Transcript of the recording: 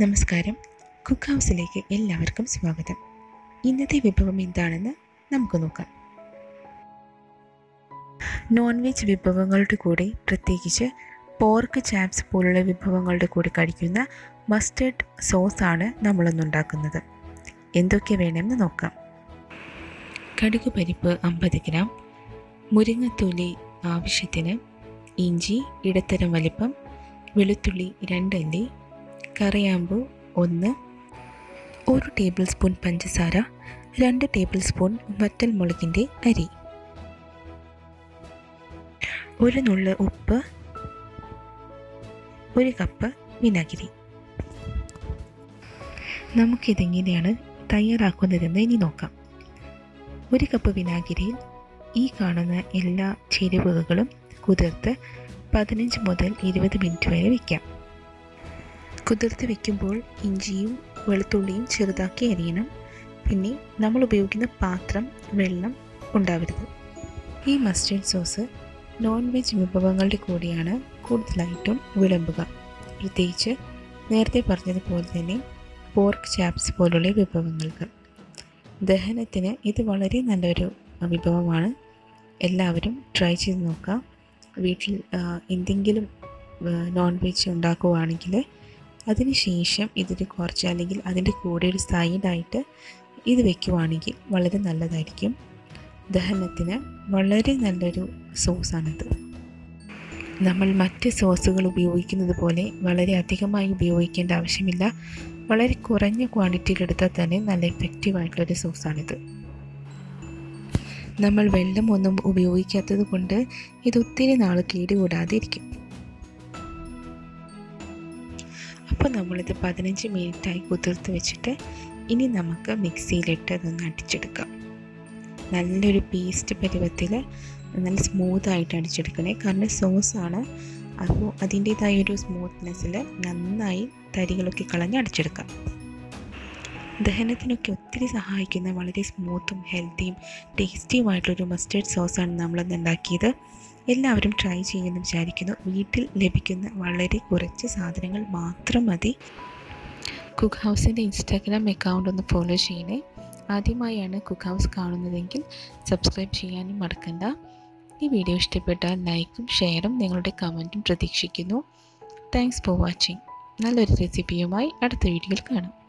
നമസ്കാരം. കുക്ക് ഹൗസിലേക്ക് എല്ലാവർക്കും സ്വാഗതം. ഇന്നത്തെ വിഭവം എന്താണെന്ന് നമുക്ക് നോക്കാം. നോൺ വെജ് വിഭവങ്ങളുടെ കൂടെ പ്രത്യേകിച്ച് പോർക്ക് ചാപ്സ് പോലുള്ള വിഭവങ്ങളുടെ കൂടെ കഴിക്കുന്ന മസ്റ്റേർഡ് സോസാണ് നമ്മളൊന്നുണ്ടാക്കുന്നത് എന്തൊക്കെ വേണമെന്ന് നോക്കാം. കടുക് പരിപ്പ് അമ്പത് ഗ്രാം മുരിങ്ങത്തൊലി ആവശ്യത്തിന് ഇഞ്ചി ഇടത്തരം വലിപ്പം വെളുത്തുള്ളി രണ്ടല്ലി കറിയാമ്പു ഒന്ന് ഒരു ടേബിൾ സ്പൂൺ പഞ്ചസാര രണ്ട് ടേബിൾ സ്പൂൺ വറ്റൽ മുളകിന്റെ അരി. ഒരു നുള്ള് ഉപ്പ് ഒരു കപ്പ് വിനാഗിരി. നമുക്കിതെങ്ങനെയാണ് തയ്യാറാക്കുന്നതെന്ന് ഇനി നോക്കാം. ഒരു കപ്പ് വിനാഗിരിയിൽ ഈ കാണുന്ന എല്ലാ ചേരുവകകളും കുതിർത്ത് പതിനഞ്ച് മുതൽ ഇരുപത് മിനിറ്റ് വരെ വയ്ക്കാം കുതിർത്ത് വെക്കുമ്പോൾ ഇഞ്ചിയും വെളുത്തുള്ളിയും ചെറുതാക്കി അരിയണം. പിന്നെ നമ്മൾ ഉപയോഗിക്കുന്ന പാത്രം വെള്ളം ഉണ്ടാവരുത്. ഈ മസ്റ്റേർഡ് സോസ് നോൺ വെജ് വിഭവങ്ങളുടെ കൂടെയാണ് കൂടുതലായിട്ടും വിളമ്പുക. പ്രത്യേകിച്ച് നേരത്തെ പറഞ്ഞതുപോലെ തന്നെ പോർക്ക് ചാപ്സ് പോലുള്ള വിഭവങ്ങൾക്ക്. ദഹനത്തിന് ഇത് വളരെ നല്ലൊരു വിഭവമാണ്. എല്ലാവരും ട്രൈ ചെയ്ത് നോക്കാം വീട്ടിൽ എന്തെങ്കിലും നോൺ വെജ് ഉണ്ടാക്കുകയാണെങ്കിൽ അതിനുശേഷം ഇതിൽ കുറച്ച് അല്ലെങ്കിൽ അതിന്റെ കൂടെ ഒരു സൈഡായിട്ട് ഇത് വെക്കുവാണെങ്കിൽ വളരെ നല്ലതായിരിക്കും. ദഹനത്തിന് വളരെ നല്ലൊരു സോസാണിത്. നമ്മൾ മറ്റ് സോസുകൾ ഉപയോഗിക്കുന്നത് പോലെ വളരെ അധികമായി ഉപയോഗിക്കേണ്ട ആവശ്യമില്ല. വളരെ കുറഞ്ഞ ക്വാണ്ടിറ്റിയിൽ എടുത്താൽ തന്നെ നല്ല എഫക്റ്റീവായിട്ടുള്ളൊരു സോസാണിത്. നമ്മൾ വെള്ളം ഒന്നും ഉപയോഗിക്കാത്തത് കൊണ്ട് ഇത് ഒത്തിരി നാൾ കേടുകൂടാതെ ഇരിക്കും. അപ്പോൾ നമ്മളിത് പതിനഞ്ച് മിനിറ്റായി കുതിർത്ത് വെച്ചിട്ട് ഇനി നമുക്ക് മിക്സിയിലിട്ട് ഇതൊന്ന് അടിച്ചെടുക്കാം. നല്ലൊരു പേസ്റ്റ് പരുവത്തിൽ നല്ല സ്മൂത്തായിട്ട് അടിച്ചെടുക്കണേ. കാരണം സോസാണ് അപ്പോൾ അതിന്റേതായ ഒരു സ്മൂത്ത്നെസ്സിൽ നന്നായി തരികളൊക്കെ കളഞ്ഞ് അടിച്ചെടുക്കാം. ദഹനത്തിനൊക്കെ ഒത്തിരി സഹായിക്കുന്ന വളരെ സ്മൂത്തും ഹെൽത്തിയും ടേസ്റ്റിയുമായിട്ടുള്ളൊരു മസ്റ്റേർഡ് സോസാണ് നമ്മളിന്ന് ഉണ്ടാക്കിയത്. എല്ലാവരും ട്രൈ ചെയ്യുമെന്ന് വിചാരിക്കുന്നു. വീട്ടിൽ ലഭിക്കുന്ന വളരെ കുറച്ച് സാധനങ്ങൾ മാത്രം മതി. കുക്ക് ഹൗസിന്റെ ഇൻസ്റ്റാഗ്രാം അക്കൗണ്ട് ഒന്ന് ഫോളോ ചെയ്യണേ. ആദ്യമായാണ് കുക്ക് ഹൗസ് കാണുന്നതെങ്കിൽ സബ്സ്ക്രൈബ് ചെയ്യാനും മറക്കണ്ട. ഈ വീഡിയോ ഇഷ്ടപ്പെട്ടാൽ ലൈക്കും ഷെയറും നിങ്ങളുടെ കമന്റും പ്രതീക്ഷിക്കുന്നു. താങ്ക്സ് ഫോർ വാച്ചിങ് നല്ലൊരു റെസിപ്പിയുമായി അടുത്ത വീഡിയോയിൽ കാണാം.